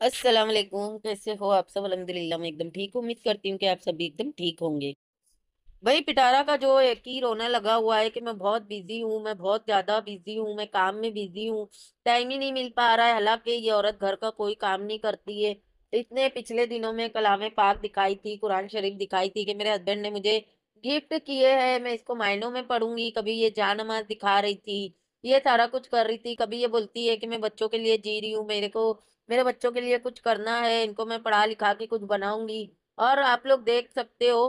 अस्सलाम वालेकुम कैसे हो आप सब? अल्हम्दुलिल्लाह, मैं एकदम ठीक उम्मीद करती हूँ कि आप सभी एकदम ठीक होंगे। भाई पिटारा का जो एक ही रोना लगा हुआ है कि मैं बहुत बिज़ी हूँ, मैं बहुत ज़्यादा बिज़ी हूँ, मैं काम में बिज़ी हूँ, टाइम ही नहीं मिल पा रहा है। हालाँकि ये औरत घर का कोई काम नहीं करती है। इतने पिछले दिनों में कलामे पाक दिखाई थी, कुरान शरीफ दिखाई थी कि मेरे हस्बैंड ने मुझे गिफ्ट किए हैं, मैं इसको मायनों में पढ़ूँगी। कभी ये जा नमाज़ दिखा रही थी, ये सारा कुछ कर रही थी। कभी ये बोलती है कि मैं बच्चों के लिए जी रही हूँ, मेरे को मेरे बच्चों के लिए कुछ करना है, इनको मैं पढ़ा लिखा के कुछ बनाऊँगी। और आप लोग देख सकते हो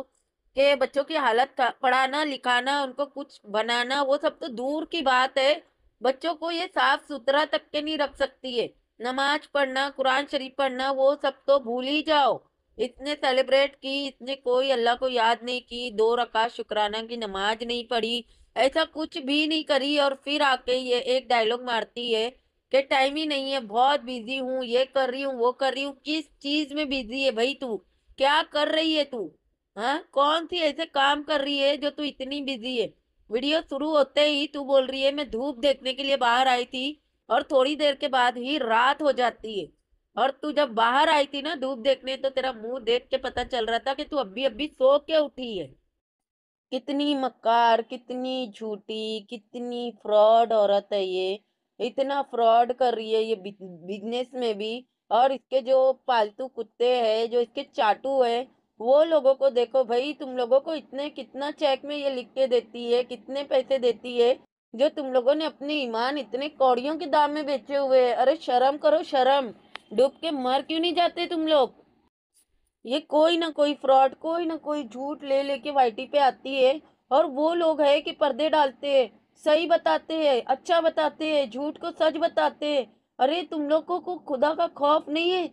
कि बच्चों की हालत पढ़ाना, लिखाना, उनको कुछ बनाना, वो सब तो दूर की बात है। बच्चों को ये साफ़ सुथरा तक के नहीं रख सकती है। नमाज़ पढ़ना, कुरान शरीफ पढ़ना, वो सब तो भूल ही जाओ। इतने सेलिब्रेट की, इतने कोई अल्लाह को याद नहीं की, दो रकात शुक्राना की नमाज़ नहीं पढ़ी, ऐसा कुछ भी नहीं करी और फिर आके ये एक डायलॉग मारती है कि टाइम ही नहीं है, बहुत बिज़ी हूँ, ये कर रही हूँ, वो कर रही हूँ, किस चीज़ में बिज़ी है भाई तू? क्या कर रही है तू? हाँ कौन सी ऐसे काम कर रही है जो तू इतनी बिज़ी है? वीडियो शुरू होते ही तू बोल रही है, मैं धूप देखने के लिए बाहर आई थी और थोड़ी देर के बाद ही रात हो जाती है। और तू जब बाहर आई थी ना धूप देखने तो तेरा मुँह देख के पता चल रहा था कि तू अभी अभी सो के उठी है। कितनी मक्कार, कितनी झूठी, कितनी फ्रॉड औरत है ये। इतना फ्रॉड कर रही है ये बिज़नेस में भी और इसके जो पालतू कुत्ते हैं, जो इसके चाटू है, वो लोगों को देखो भाई, तुम लोगों को इतने, कितना चेक में ये लिख के देती है, कितने पैसे देती है, जो तुम लोगों ने अपने ईमान इतने कौड़ियों के दाम में बेचे हुए है। अरे शर्म करो, शर्म। डूब के मर क्यों नहीं जाते तुम लोग? ये कोई ना कोई फ्रॉड, कोई ना कोई झूठ ले लेके वाईटी पे आती है और वो लोग है कि पर्दे डालते हैं। सही बताते हैं अच्छा बताते हैं, झूठ को सच बताते हैं। अरे, तुम लोगों को खुदा का खौफ नहीं है?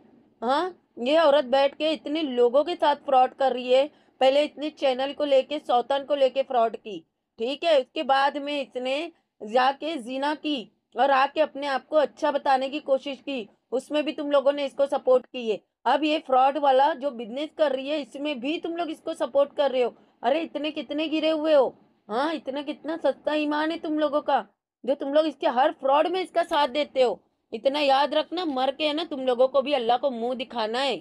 हाँ ये औरत बैठ के इतने लोगों के साथ फ्रॉड कर रही है। पहले इतने चैनल को लेके, सौतन को लेके फ्रॉड की। ठीक है, उसके बाद में इसने जाके जीना की और आके अपने आप को अच्छा बताने की कोशिश की। उसमें भी तुम लोगों ने इसको सपोर्ट की है। अब ये फ्रॉड वाला जो बिज़नेस कर रही है, इसमें भी तुम लोग इसको सपोर्ट कर रहे हो। अरे, इतने कितने गिरे हुए हो? हाँ इतना कितना सस्ता ईमान है तुम लोगों का, जो तुम लोग इसके हर फ्रॉड में इसका साथ देते हो। इतना याद रखना, मर के है ना तुम लोगों को भी अल्लाह को मुँह दिखाना है।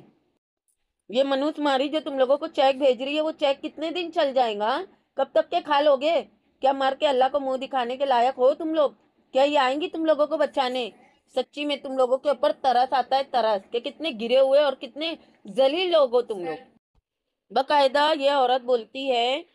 ये मनुष्य मारी जो तुम लोगों को चेक भेज रही है, वो चेक कितने दिन चल जाएगा हाँ? कब तक के खा लोगे? क्या मर के अल्लाह को मुँह दिखाने के लायक हो तुम लोग? क्या ये आएँगी तुम लोगों को बचाने? सच्ची में तुम लोगों के ऊपर तरस आता है, तरस के कितने गिरे हुए और कितने जलील लोग हो तुम लोग। बकायदा ये औरत बोलती है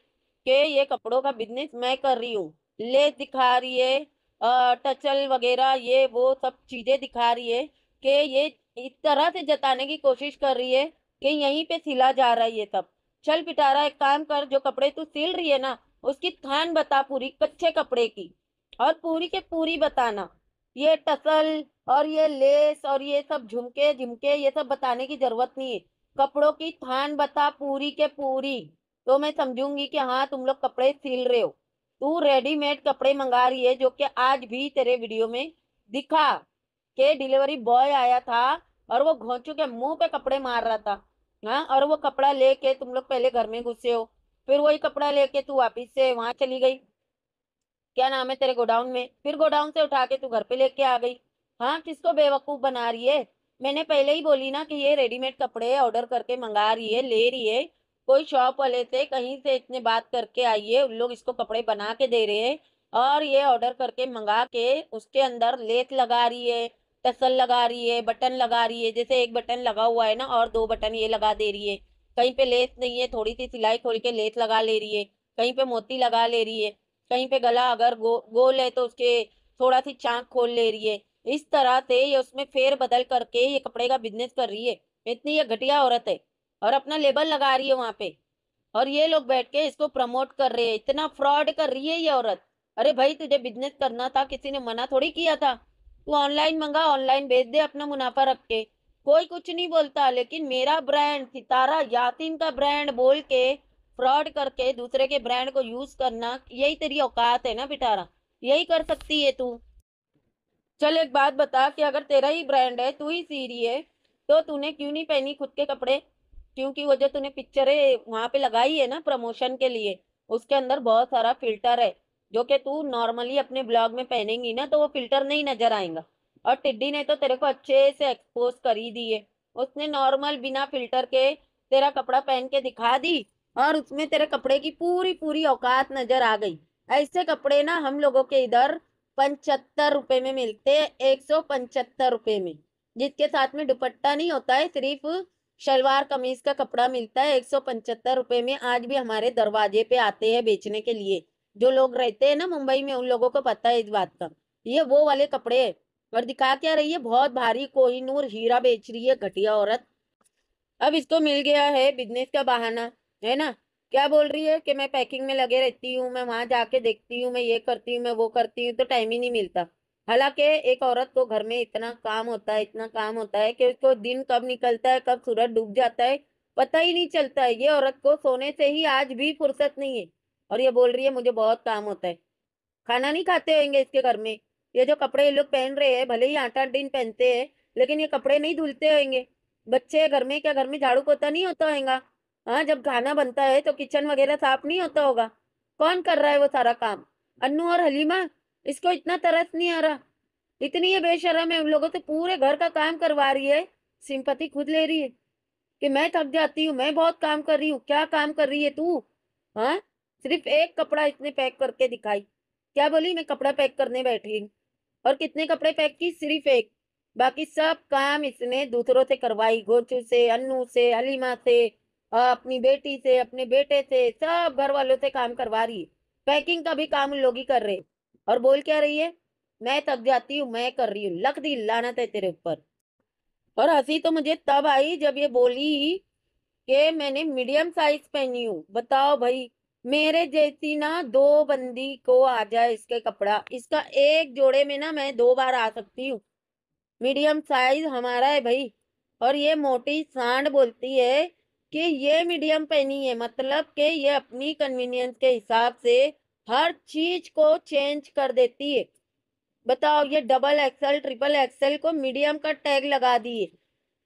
कि ये कपड़ों का बिज़नेस मैं कर रही हूँ। लेस दिखा रही है टचल वगैरह, ये, वो सब चीज़ें दिखा रही है कि ये इस तरह से जताने की कोशिश कर रही है कि यहीं पे सिला जा रहा है ये सब। चल पिटारा, एक काम कर, जो कपड़े तू सिल रही है ना, उसकी थान बता पूरी, कच्चे कपड़े की। और पूरी के पूरी बताना। ये टसल और ये लेस और ये सब झुमके झुमके ये सब बताने की ज़रूरत नहीं है। कपड़ों की थान बता पूरी के पूरी। तो मैं समझूँगी कि हाँ तुम लोग कपड़े सिल रहे हो। तू रेडीमेड कपड़े मंगा रही है, जो कि आज भी तेरे वीडियो में दिखा के डिलीवरी बॉय आया था और वो घोंचू के मुँह पे कपड़े मार रहा था हाँ और वो कपड़ा लेके तुम लोग पहले घर में घुसे हो। फिर वही कपड़ा लेके तू वापिस से वहाँ चली गई। क्या नाम है तेरे गोडाउन में? फिर गोडाउन से उठा के तू घर पे लेके आ गई। हाँ किसको बेवकूफ़ बना रही है? मैंने पहले ही बोली ना कि ये रेडीमेड कपड़े ऑर्डर करके मंगा रही है, ले रही है। कोई शॉप वाले से कहीं से इतने बात करके आइए, उन लोग इसको कपड़े बना के दे रहे हैं और ये ऑर्डर करके मंगा के उसके अंदर लेस लगा रही है टसल लगा रही है, बटन लगा रही है, जैसे एक बटन लगा हुआ है ना और दो बटन ये लगा दे रही है। कहीं पे लेस नहीं है, थोड़ी सी सिलाई खोल के लेस लगा ले रही है, कहीं पे मोती लगा ले रही है, कहीं पे गला अगर गो, गोल है तो उसके थोड़ा सी चाक खोल ले रही है। इस तरह से ये उसमें फेर बदल करके ये कपड़े का बिज़नेस कर रही है। इतनी ये घटिया औरत है। और अपना लेबल लगा रही है वहाँ पे। और ये लोग बैठ के इसको प्रमोट कर रहे हैं, इतना फ्रॉड कर रही है ये औरत। अरे भाई, तुझे बिज़नेस करना था, किसी ने मना थोड़ी किया था? तू ऑनलाइन मंगा ऑनलाइन बेच दे अपना मुनाफा रख के। कोई कुछ नहीं बोलता, लेकिन मेरा ब्रांड सितारा यासीन का ब्रांड बोल के, फ्रॉड करके दूसरे के ब्रांड को यूज़ करना, यही तेरी औकात है ना बिटारा? यही कर सकती है तू। चल एक बात बता कि अगर तेरा ही ब्रांड है, तू ही सी रही है तो तूने क्यों नहीं पहनी खुद के कपड़े? क्योंकि वो जो तूने पिक्चरें वहाँ पे लगाई है ना प्रमोशन के लिए, उसके अंदर बहुत सारा फ़िल्टर है, जो कि तू नॉर्मली अपने ब्लॉग में पहनेंगी ना तो वो फ़िल्टर नहीं नज़र आएगा। और टिड्डी ने तो तेरे को अच्छे से एक्सपोज कर ही दी है उसने नॉर्मल बिना फ़िल्टर के तेरा कपड़ा पहन के दिखा दी, और उसमें तेरे कपड़े की पूरी पूरी औकात नज़र आ गई। ऐसे कपड़े ना हम लोगों के इधर पंचहत्तर रुपए में मिलते हैं, एक सौ पंचहत्तर रुपए में, जिसके साथ में दुपट्टा नहीं होता है, सिर्फ़ शलवार कमीज का कपड़ा मिलता है, एक सौ पंचहत्तर रुपए में आज भी हमारे दरवाजे पे आते हैं बेचने के लिए। जो लोग रहते हैं ना मुंबई में, उन लोगों को पता है इस बात का। ये वो वाले कपड़े है। और दिखा क्या रही है, बहुत भारी कोहिनूर हीरा बेच रही है, घटिया औरत। अब इसको मिल गया है बिज़नेस का बहाना, है ना? क्या बोल रही है कि मैं पैकिंग में लगे रहती हूँ, मैं वहाँ जाके देखती हूँ, मैं ये करती हूँ, मैं वो करती हूँ तो टाइम ही नहीं मिलता। हालाँकि एक औरत को घर में इतना काम होता है, इतना काम होता है कि उसको दिन कब निकलता है, कब सूरज डूब जाता है, पता ही नहीं चलता है। ये औरत को सोने से ही आज भी फुर्सत नहीं है और ये बोल रही है, मुझे बहुत काम होता है। खाना नहीं खाते होंगे इसके घर में? ये जो कपड़े ये लोग पहन रहे हैं, भले ही आठ आठ दिन पहनते हैं, लेकिन ये कपड़े नहीं धुलते होंगे? बच्चे घर में क्या घर में झाड़ू पोता नहीं होता होगा? हाँ जब खाना बनता है तो किचन वगैरह साफ़ नहीं होता होगा? कौन कर रहा है वो सारा काम? अन्नू और हलीमा? इसको इतना तरस नहीं आ रहा। इतनी ये बेशरम है, उन लोगों से पूरे घर का काम करवा रही है, सिंपति खुद ले रही है कि मैं थक जाती हूँ, मैं बहुत काम कर रही हूँ, क्या काम कर रही है तू? हाँ? सिर्फ़ एक कपड़ा इसने पैक करके दिखाई। क्या बोली? मैं कपड़ा पैक करने बैठी और कितने कपड़े पैक की सिर्फ़ एक। बाकी सब काम इसने दूसरों से करवाई, गोचू से, अन्नू से हलीमा से अपनी बेटी से, अपने बेटे से, सब घर वालों से काम करवा रही है। पैकिंग का भी काम लोग ही कर रहे और बोल क्या रही है? मैं थक जाती हूँ, मैं कर रही हूँ। लक दी लानत है तेरे ऊपर। और हँसी तो मुझे तब आई जब ये बोली कि मैंने मीडियम साइज़ पहनी हूँ। बताओ भाई, मेरे जैसी ना दो बंदी को आ जाए इसके कपड़ा। इसका एक जोड़े में ना मैं दो बार आ सकती हूँ। मीडियम साइज़ हमारा है भाई। और ये मोटी सांड बोलती है कि ये मीडियम पहनी है। मतलब कि ये अपनी कन्वीनियंस के हिसाब से हर चीज़ को चेंज कर देती है। बताओ, ये डबल एक्सल ट्रिपल एक्सल को मीडियम का टैग लगा दिए।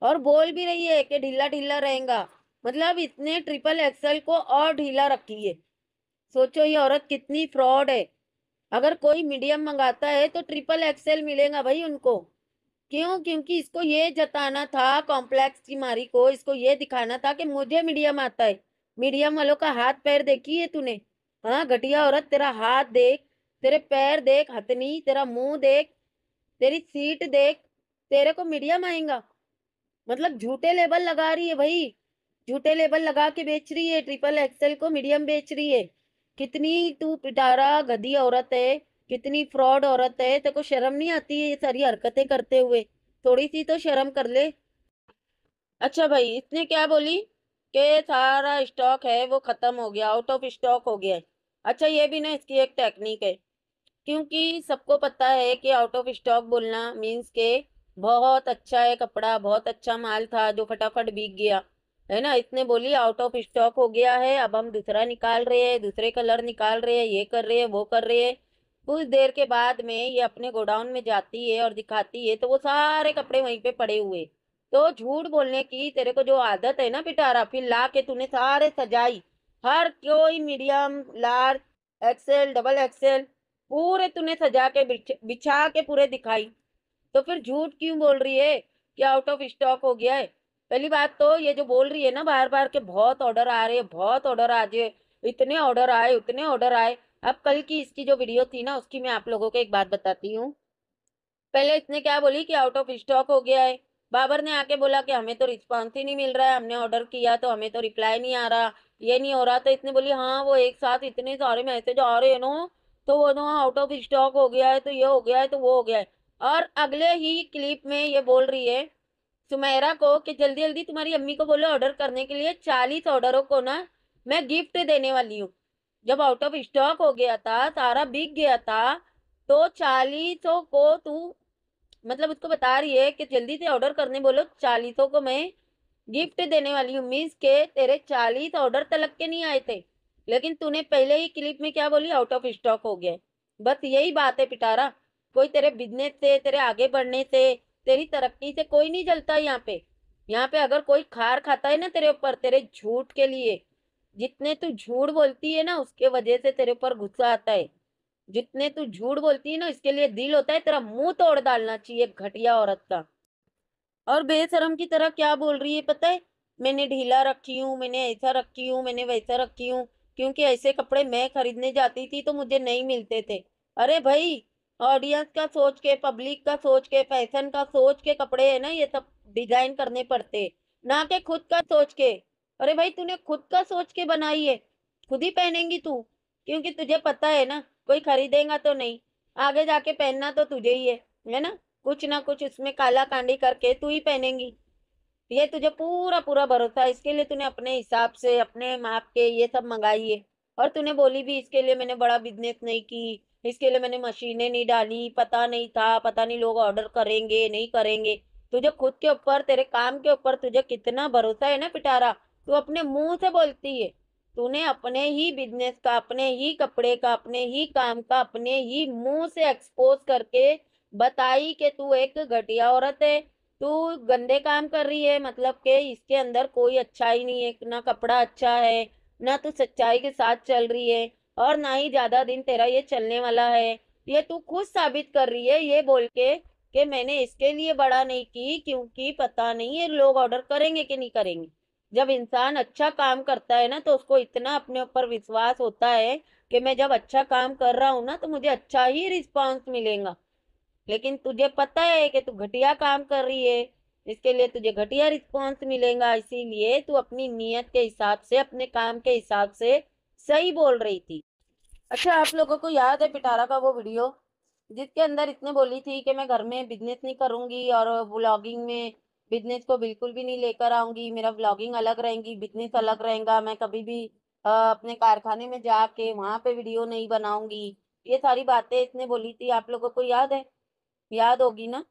और बोल भी रही है कि ढीला ढीला रहेगा। मतलब इतने ट्रिपल एक्सल को और ढीला रखी है सोचो, ये औरत कितनी फ्रॉड है। अगर कोई मीडियम मंगाता है तो ट्रिपल एक्सल मिलेगा भाई उनको। क्यों? क्योंकि इसको ये जताना था कॉम्प्लेक्स की मारी को, इसको ये दिखाना था कि मुझे मीडियम आता है। मीडियम वालों का हाथ पैर देखी है तूने? हाँ घटिया औरत, तेरा हाथ देख, तेरे पैर देख, हथनी, तेरा मुँह देख, तेरी सीट देख, तेरे को मीडियम आएगा मतलब झूठे लेबल लगा रही है भाई, झूठे लेबल लगा के बेच रही है, ट्रिपल एक्सेल को मीडियम बेच रही है। कितनी तू पिटारा, गधी औरत है, कितनी फ्रॉड औरत है, तेरे को शर्म नहीं आती है ये सारी हरकतें करते हुए? थोड़ी सी तो शर्म कर ले। अच्छा भाई, इसने क्या बोली? कि सारा स्टॉक है, वो ख़त्म हो गया आउट ऑफ़ स्टॉक हो गया है। अच्छा ये भी ना इसकी एक टेक्निक है। क्योंकि सबको पता है कि आउट ऑफ़ स्टॉक बोलना मीन्स के बहुत अच्छा है कपड़ा, बहुत अच्छा माल था जो फटाफट बिक गया। है ना? इसने बोली आउट ऑफ़ स्टॉक हो गया है, अब हम दूसरा निकाल रहे हैं, दूसरे कलर निकाल रहे हैं, ये कर रहे हैं, वो कर रहे हैं। कुछ देर के बाद में ये अपने गोडाउन में जाती है और दिखाती है तो वो सारे कपड़े वहीं पे पड़े हुए। तो झूठ बोलने की तेरे को जो आदत है ना पिटारा, फिर ला के तूने सारे सजाई हर कोई medium, large, XL, double XL, पूरे तूने सजा के बिछा के पूरे दिखाई। तो फिर झूठ क्यों बोल रही है? कि आउट ऑफ़ स्टॉक हो गया है? पहली बात तो ये जो बोल रही है ना बार बार के बहुत ऑर्डर आ रहे हैं, बहुत ऑर्डर आ जाए इतने ऑर्डर आए, उतने ऑर्डर आए। अब कल की इसकी जो वीडियो थी ना, उसकी मैं आप लोगों को एक बात बताती हूँ। पहले इसने क्या बोली कि आउट ऑफ़ स्टॉक हो गया है? बाबर ने आके बोला कि हमें तो रिस्पॉन्स ही नहीं मिल रहा है, हमने ऑर्डर किया तो हमें तो रिप्लाई नहीं आ रहा, ये नहीं हो रहा तो इसने बोली हाँ वो एक साथ इतने सारे मैसेज आ रहे हैं नो तो वो नो आउट ऑफ़ स्टॉक हो गया है तो ये हो गया है तो वो हो गया है। और अगले ही क्लिप में ये बोल रही है, सुमेरा को कि जल्दी जल्दी तुम्हारी अम्मी को बोलो ऑर्डर करने के लिए, चालीस ऑर्डरों को ना मैं गिफ्ट देने वाली हूँ। जब आउट ऑफ़ स्टॉक हो गया था, सारा बिक गया था तो चालीसों को तू मतलब उसको बता रही है कि जल्दी से ऑर्डर करने बोलो, चालीसों को मैं गिफ्ट देने वाली हूँ मीन्स के तेरे चालीस ऑर्डर तलक के नहीं आए थे। लेकिन तूने पहले ही क्लिप में क्या बोली? आउट ऑफ़ स्टॉक हो गया। बस यही बात है पिटारा। कोई तेरे बिज़नेस से, तेरे आगे बढ़ने से, तेरी तरक्की से कोई नहीं जलता यहाँ पे। यहाँ पे अगर कोई खार खाता है ना तेरे ऊपर, तेरे झूठ के लिए, जितने तू झूठ बोलती है ना, उसके वजह से तेरे ऊपर गुस्सा आता है। जितने तू झूठ बोलती है ना, इसके लिए दिल होता है, तेरा मुँह तोड़ डालना चाहिए घटिया औरत का। और बेशरम की तरह क्या बोल रही है पता है? मैंने ढीला रखी हूँ, मैंने ऐसा रखी हूँ, मैंने वैसा रखी हूँ, क्योंकि ऐसे कपड़े मैं खरीदने जाती थी तो मुझे नहीं मिलते थे। अरे भाई ऑडियंस का सोच के पब्लिक का सोच के फ़ैशन का सोच के कपड़े है ना, ये सब डिज़ाइन करने पड़ते। ना के खुद का सोच के। अरे भाई, तूने खुद का सोच के बनाई है। खुद ही पहनेंगी तू। क्योंकि तुझे पता है ना, कोई खरीदेगा तो नहीं। आगे जाके पहनना तो तुझे ही है है ना? कुछ ना कुछ इसमें काला कांडी करके तू ही पहनेगी। ये तुझे पूरा पूरा भरोसा है, इसके लिए तूने अपने हिसाब से, अपने माप के ये सब मंगाई है। और तूने बोली भी, इसके लिए मैंने बड़ा बिज़नेस नहीं की, इसके लिए मैंने मशीनें नहीं डाली, पता नहीं था, पता नहीं लोग ऑर्डर करेंगे, नहीं करेंगे। तुझे खुद के ऊपर, तेरे काम के ऊपर तुझे कितना भरोसा है ना पिटारा? तू अपने मुँह से बोलती है। तूने अपने ही बिज़नेस का, अपने ही कपड़े का, अपने ही काम का, अपने ही मुँह से एक्सपोज करके बताई कि तू एक घटिया औरत है। तू गंदे काम कर रही है मतलब कि इसके अंदर कोई अच्छाई नहीं है, ना कपड़ा अच्छा है, ना तू सच्चाई के साथ चल रही है, और ना ही ज़्यादा दिन तेरा ये चलने वाला है। ये तू खुद साबित कर रही है, ये बोल के कि मैंने इसके लिए बड़ा नहीं की, क्योंकि पता नहीं है लोग ऑर्डर करेंगे कि नहीं करेंगे। जब इंसान अच्छा काम करता है ना तो उसको इतना अपने ऊपर विश्वास होता है कि मैं जब अच्छा काम कर रहा हूँ ना तो मुझे अच्छा ही रिस्पॉन्स मिलेगा। लेकिन तुझे पता है कि तू घटिया काम कर रही है, इसके लिए तुझे घटिया रिस्पॉन्स मिलेगा, इसीलिए तू अपनी नीयत के हिसाब से, अपने काम के हिसाब से सही बोल रही थी। अच्छा आप लोगों को याद है पिटारा का वो वीडियो, जिसके अंदर इतने बोली थी कि मैं घर में बिज़नेस नहीं करूँगी और ब्लॉगिंग में बिज़नेस को बिल्कुल भी नहीं लेकर आऊँगी, मेरा ब्लॉगिंग अलग रहेंगी बिज़नेस अलग रहेगा, मैं कभी भी अपने कारखाने में जाके वहाँ पे वीडियो नहीं बनाऊँगी। ये सारी बातें इसने बोली थी, आप लोगों को याद है? याद होगी ना?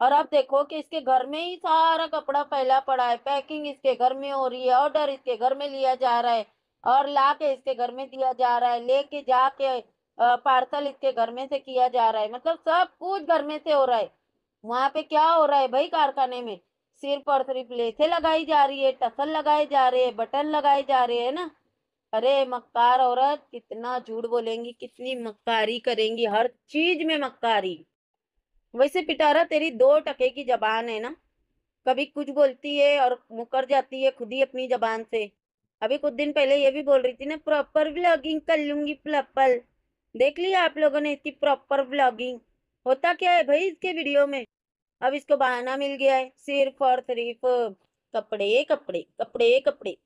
और आप देखो कि इसके घर में ही सारा कपड़ा फैला पड़ा है पैकिंग इसके घर में हो रही है ऑर्डर इसके घर में लिया जा रहा है, और ला के इसके घर में दिया जा रहा है, लेके जाके पार्सल इसके घर में से किया जा रहा है। मतलब सब कुछ घर में से हो रहा है। वहाँ पे क्या हो रहा है भाई कारखाने में? सिर पर सिर्फ़ लेथे लगाई जा रही है, टसल लगाए जा रहे हैं, बटन लगाए जा रहे हैं ना। अरे मक्कार औरत, कितना झूठ बोलेंगी, कितनी मक्कारी करेंगी, हर चीज़ में मक्कारी। वैसे पिटारा तेरी दो टके की जबान है ना। कभी कुछ बोलती है और मुकर जाती है खुद ही अपनी जबान से। अभी कुछ दिन पहले ये भी बोल रही थी ना प्रॉपर व्लॉगिंग कर लूँगी प्लपल देख लिया आप लोगों ने इसकी प्रॉपर व्लॉगिंग होता क्या है भाई इसके वीडियो में? अब इसको बहाना मिल गया है। सिर्फ़ और सिर्फ़ कपड़े कपड़े कपड़े कपड़े।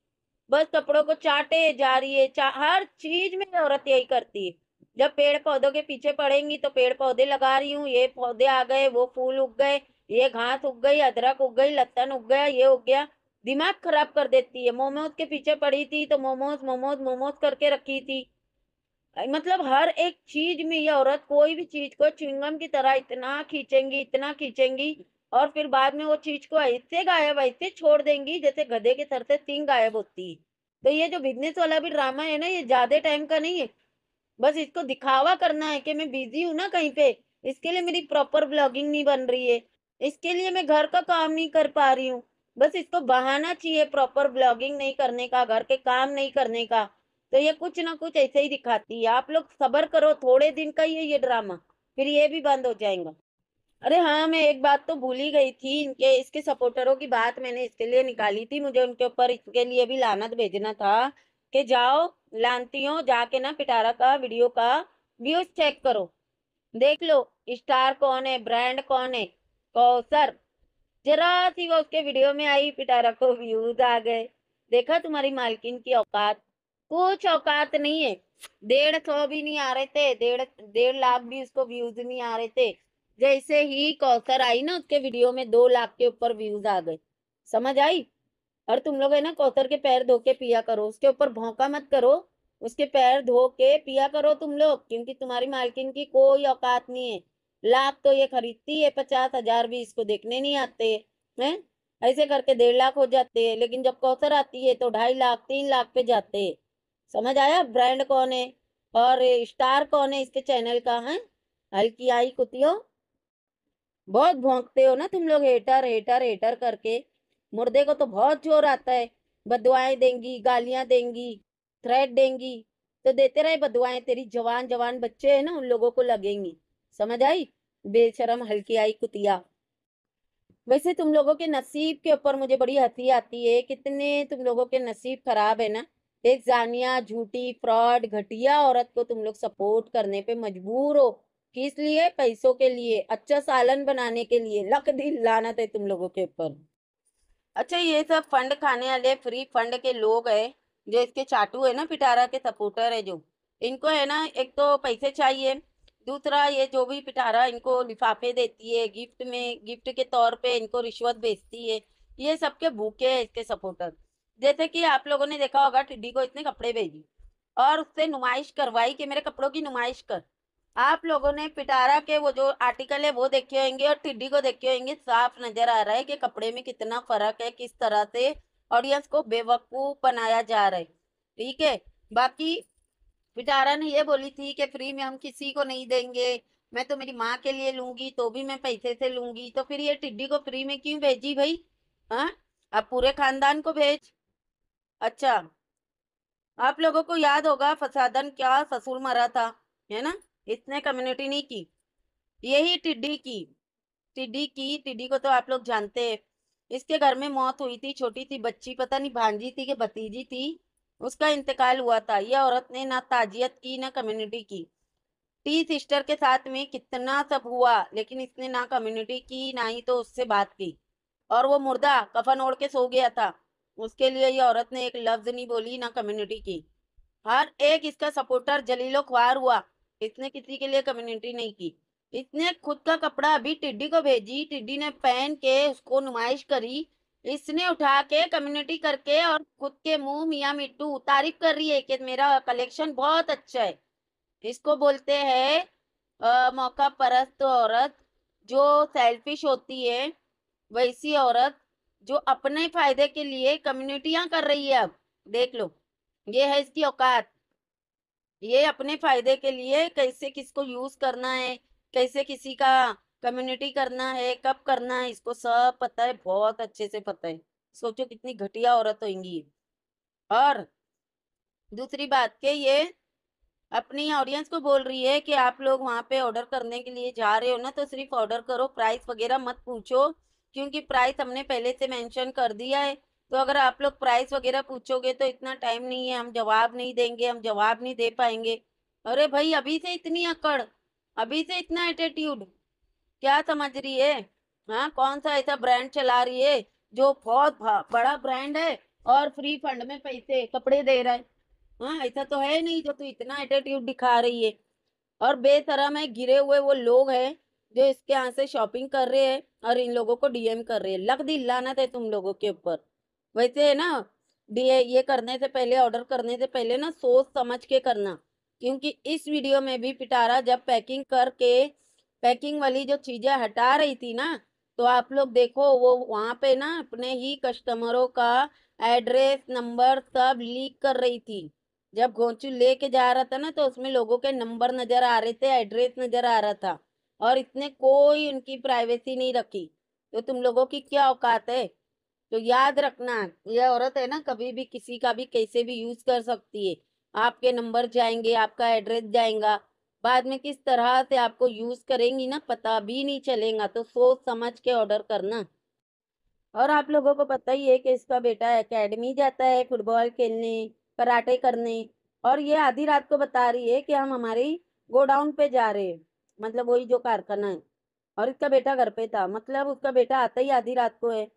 बस कपड़ों को चाटे जा रही है। चा, हर चीज़ में औरत यही करती है। जब पेड़ पौधों के पीछे पड़ेंगी तो पेड़ पौधे लगा रही हूँ। ये पौधे आ गए वो फूल उग गए ये घास उग गई अदरक उग गई लत्तन उग गया ये उग गया। दिमाग खराब कर देती है। मोमोज के पीछे पड़ी थी तो मोमोज मोमोज मोमोज करके रखी थी। मतलब हर एक चीज़ में ये औरत कोई भी चीज़ को च्विंगम की तरह इतना खींचेंगी इतना खींचेंगी और फिर बाद में वो चीज़ को ऐसे गायब ऐसे छोड़ देंगी जैसे गधे के सर से सिंग गायब होती तो ये जो बिज़नेस वाला भी ड्रामा है ना, ये ज़्यादा टाइम का नहीं है। बस इसको दिखावा करना है कि मैं बिज़ी हूँ ना कहीं पे, इसके लिए मेरी प्रॉपर ब्लॉगिंग नहीं बन रही है। इसके लिए मैं घर का काम नहीं कर पा रही हूँ। बस इसको बहाना चाहिए प्रॉपर ब्लॉगिंग नहीं करने का, घर के काम नहीं करने का। तो ये कुछ ना कुछ ऐसे ही दिखाती है। आप लोग सबर करो, थोड़े दिन का ही है ये ड्रामा, फिर ये भी बंद हो जाएगा। अरे हाँ मैं एक बात तो भूल ही गई थी, इनके, इसके सपोर्टरों की बात मैंने इसके लिए निकाली थी, मुझे उनके ऊपर इसके लिए भी लानत भेजना था कि जाओ, लानती जाके ना पिटारा का, वीडियो का व्यूज़ चेक करो। देख लो स्टार कौन है ब्रांड कौन है? कौसर। जरा सी वो उसके वीडियो में आई, पिटारा को व्यूज़ आ गए। देखा तुम्हारी मालकिन की औकात? कुछ औकात नहीं है। डेढ़ सौ भी नहीं आ रहे थे, डेढ़ डेढ़ लाख भी उसको व्यूज़ नहीं आ रहे थे। जैसे ही कौसर आई ना, उसके वीडियो में दो लाख के ऊपर व्यूज़ आ गए। समझ आई? और तुम लोग है ना, कौसर के पैर धो के पिया करो। उसके ऊपर भौंका मत करो। उसके पैर धो के पिया करो तुम लोग, क्योंकि तुम्हारी मालकिन की कोई औकात नहीं है। लाख तो ये खरीदती है, पचास हज़ार भी इसको देखने नहीं आते, हैं? ऐसे करके डेढ़ लाख हो जाते हैं। लेकिन जब कौसर आती है तो ढाई लाख, तीन लाख पे जाते हैं। समझ आया? ब्रांड कौन है? और स्टार कौन है इसके चैनल का, है? हल्की आई कुतियो। बहुत भोंकते हो ना तुम लोग, हेटर हेटर हेटर करके। मुर्दे को तो बहुत ज़ोर आता है। बदवाएँ देंगी, गालियाँ देंगी थ्रेट देंगी। तो देते रहे बदुआएँ तेरी जवान जवान बच्चे है ना, उन लोगों को लगेंगी। समझ आई? बेशरम हल्की आई कुतिया। वैसे तुम लोगों के नसीब के ऊपर मुझे बड़ी हँसी आती है। कितने तुम लोगों के नसीब खराब है ना? एक जानिया, झूठी, फ्रॉड, घटिया औरत को तुम लोग सपोर्ट करने पे मजबूर हो। किस लिए? पैसों के लिए अच्छा सालन बनाने के लिए। लक दिल लानत है तुम लोगों के ऊपर। अच्छा ये सब फंड खाने वाले फ्री फंड के लोग है, जो इसके चाटू है ना, पिटारा के सपोर्टर है जो। इनको है ना, एक तो पैसे चाहिए। दूसरा, ये जो भी पिटारा इनको लिफाफे देती है, गिफ्ट में, गिफ्ट के तौर पे इनको रिश्वत भेजती है। ये सबके भूखे है इसके सपोर्टर। जैसे कि आप लोगों ने देखा होगा, टिड्डी को इतने कपड़े भेजी और उससे नुमाइश करवाई कि मेरे कपड़ों की नुमाइश कर। आप लोगों ने पिटारा के वो जो आर्टिकल है, वो देखे होंगे और टिड्डी को देखे होंगे, साफ़ नज़र आ रहा है कि कपड़े में कितना फ़र्क है, किस तरह से ऑडियंस को बेवकूफ़ बनाया जा रहा है। ठीक है? बाकी पिटारा ने ये बोली थी कि फ्री में हम किसी को नहीं देंगे, मैं तो मेरी माँ के लिए लूँगी तो भी मैं पैसे से लूँगी तो फिर ये टिड्डी को फ्री में क्यों भेजी भाई? हाँ? अब पूरे खानदान को भेज। अच्छा आप लोगों को याद होगा फसादन क्या ससुर मरा था, है ना? इसने कम्युनिटी नहीं की, यही टिड्डी की टिड्डी की, टिड्डी को तो आप लोग जानते हैं। इसके घर में मौत हुई थी, छोटी थी बच्ची, पता नहीं भांजी थी कि भतीजी थी, उसका इंतकाल हुआ था। यह औरत ने ना ताजियत की, ना कम्युनिटी की। टी सिस्टर के साथ में कितना सब हुआ, लेकिन इसने ना कम्युनिटी की, ना ही तो उससे बात की। और वो मुर्दा कफन ओढ़ के सो गया था। उसके लिए ये औरत ने एक लफ्ज नहीं बोली, ना कम्युनिटी की। हर एक इसका सपोर्टर जलीलो ख्वार हुआ। इसने किसी के लिए कम्युनिटी नहीं की। इसने खुद का कपड़ा अभी टिड्डी को भेजी, टिड्डी ने पहन के उसको नुमाइश करी। इसने उठा के कम्युनिटी करके और खुद के मुँह मियाँ मिट्टू तारीफ़ कर रही है कि मेरा कलेक्शन बहुत अच्छा है। इसको बोलते हैं मौका परस्त औरत। जो सेल्फिश होती है, वैसी औरत जो अपने फ़ायदे के लिए कम्युनिटियाँ कर रही है अब, देख लो, ये है इसकी औकात। ये अपने फ़ायदे के लिए कैसे किसको यूज़ करना है, कैसे किसी का कम्युनिटी करना है, कब करना है, इसको सब पता है, बहुत अच्छे से पता है। सोचो कितनी घटिया औरत होंगी और दूसरी बात के ये अपनी ऑडियंस को बोल रही है कि आप लोग वहाँ पे ऑर्डर करने के लिए जा रहे हो ना तो सिर्फ़ ऑर्डर करो प्राइस वगैरह मत पूछो। क्योंकि प्राइस हमने पहले से मेंशन कर दिया है। तो अगर आप लोग प्राइस वगैरह पूछोगे तो इतना टाइम नहीं है, हम जवाब नहीं देंगे, हम जवाब नहीं दे पाएँगे। अरे भाई, अभी से इतनी अकड़, अभी से इतना एटीट्यूड क्या समझ रही है? हाँ कौन सा ऐसा ब्रांड चला रही है जो बहुत बड़ा ब्रांड है और फ्री फंड में पैसे, कपड़े दे रहा है। हाँ ऐसा तो है नहीं जो तू इतना एटीट्यूड दिखा रही है। और बेसरम है गिरे हुए वो लोग हैं। जो इसके यहाँ से शॉपिंग कर रहे हैं और इन लोगों को डीएम कर रहे हैं। लग दी लानत है तुम लोगों के ऊपर। वैसे है ना डीए ये करने से पहले ऑर्डर करने से पहले ना सोच समझ के करना। क्योंकि इस वीडियो में भी पिटारा, जब पैकिंग करके पैकिंग वाली जो चीज़ें हटा रही थी ना तो आप लोग देखो, वो वहाँ पे ना अपने ही कस्टमरों का एड्रेस नंबर सब लीक कर रही थी। जब घोंचू लेके जा रहा था ना तो उसमें लोगों के नंबर नज़र आ रहे थे एड्रेस नज़र आ रहा था। और इतने कोई उनकी प्राइवेसी नहीं रखी। तो तुम लोगों की क्या औकात है? तो याद रखना, ये औरत है ना, कभी भी किसी का भी कैसे भी यूज़ कर सकती है। आपके नंबर जाएँगे, आपका एड्रेस जाएगा। बाद में किस तरह से आपको यूज़ करेंगी ना, पता भी नहीं चलेगा। तो सोच समझ के ऑर्डर करना। और आप लोगों को पता ही है कि इसका बेटा एकेडमी जाता है फुटबॉल खेलने कराटे करने। और ये आधी रात को बता रही है कि हम हमारी गोडाउन पे जा रहे हैं। मतलब वही जो कारखाना है। और इसका बेटा घर पे था मतलब उसका बेटा आता ही आधी रात को है।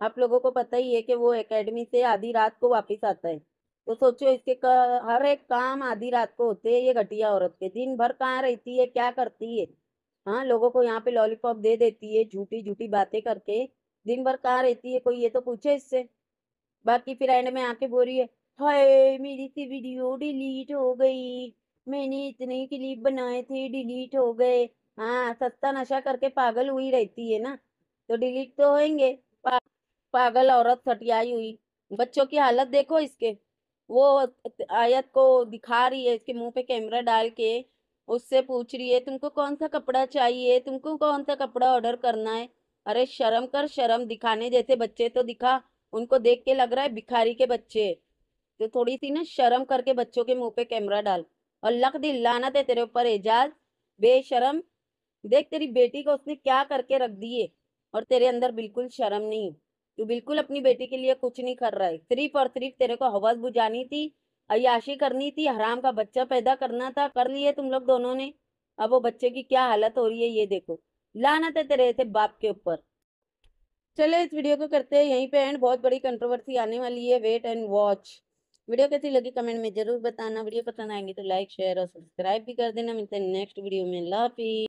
आप लोगों को पता ही है कि वो एकेडमी से आधी रात को वापस आता है। तो सोचो इसके कर, हर एक काम आधी रात को होते हैं ये घटिया औरत के। दिन भर कहाँ रहती है क्या करती है? हाँ लोगों को यहाँ पे लॉलीपॉप दे देती है झूठी झूठी बातें करके। दिन भर कहाँ रहती है कोई ये तो पूछे इससे। बाकी फिर एंड में आके बोल रही है हाय मेरी सी वीडियो डिलीट हो गई। मैंने इतने क्लिप बनाए थे डिलीट हो गए। हाँ सस्ता नशा करके पागल हुई रहती है ना? तो डिलीट तो होंगे पा, पागल औरत सटियाई हुई। बच्चों की हालत देखो इसके। वो आयत को दिखा रही है इसके मुँह पे कैमरा डाल के। उससे पूछ रही है तुमको कौन सा कपड़ा चाहिए? तुमको कौन सा कपड़ा ऑर्डर करना है? अरे शर्म कर शर्म। दिखाने जैसे बच्चे तो दिखा। उनको देख के लग रहा है भिखारी के बच्चे। तो थोड़ी सी ना शर्म करके बच्चों के मुँह पे कैमरा डाल। और लक दी लानत है तेरे ऊपर एजाज। बेशरम, देख तेरी बेटी को उसने क्या करके रख दिए, और तेरे अंदर बिल्कुल शर्म नहीं। तू बिल्कुल अपनी बेटी के लिए कुछ नहीं कर रहा है। सिर्फ़ और सिर्फ़ तेरे को हवस बुझानी थी अयाशी करनी थी, हराम का बच्चा पैदा करना था, कर लिए तुम लोग दोनों ने। अब वो बच्चे की क्या हालत हो रही है, ये देखो। लानत है तेरे ऐसे बाप के ऊपर। चले, इस वीडियो को करते हैं यहीं पे एंड बहुत बड़ी कंट्रोवर्सी आने वाली है। वेट एंड वॉच वीडियो कैसी लगी कमेंट में ज़रूर बताना। वीडियो पसंद आएँगे तो लाइक, शेयर और सब्सक्राइब भी कर देना। मिलते हैं नेक्स्ट वीडियो में। लाफी।